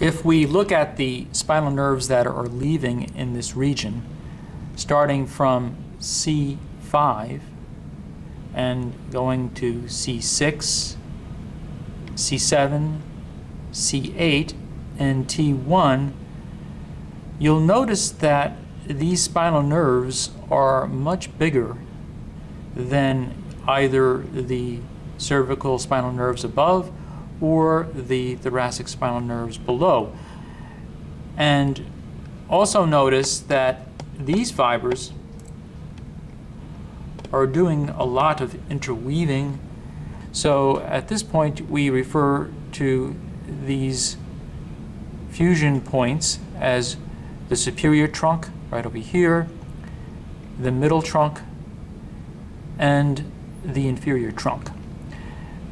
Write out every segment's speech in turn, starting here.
If we look at the spinal nerves that are leaving in this region, starting from C5 and going to C6, C7, C8, and T1, you'll notice that these spinal nerves are much bigger than either the cervical spinal nerves above or the thoracic spinal nerves below. And also notice that these fibers are doing a lot of interweaving. So at this point, we refer to these fusion points as the superior trunk right over here, the middle trunk, and the inferior trunk.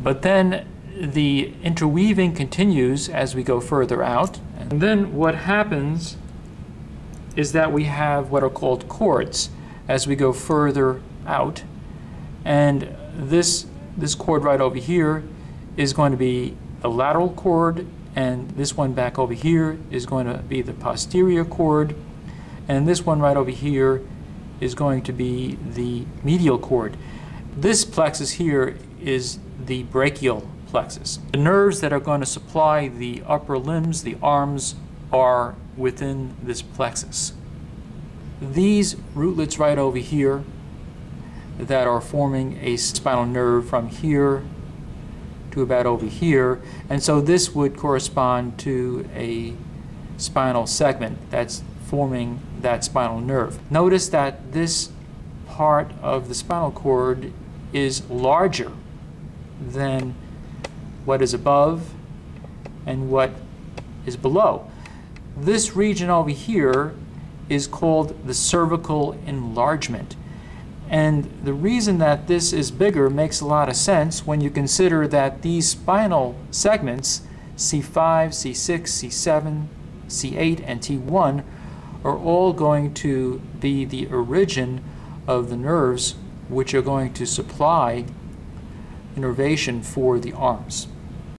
But then the interweaving continues as we go further out. And then what happens is that we have what are called cords as we go further out. And this, this cord right over here is going to be a lateral cord, and this one back over here is going to be the posterior cord, and this one right over here is going to be the medial cord. This plexus here is the brachial plexus. The nerves that are going to supply the upper limbs, the arms, are within this plexus. These rootlets right over here that are forming a spinal nerve from here to about over here, and so this would correspond to a spinal segment that's forming that spinal nerve. Notice that this part of the spinal cord is larger than what is above and what is below. This region over here is called the cervical enlargement. And the reason that this is bigger makes a lot of sense when you consider that these spinal segments, C5, C6, C7, C8, and T1, are all going to be the origin of the nerves which are going to supply innervation for the arms.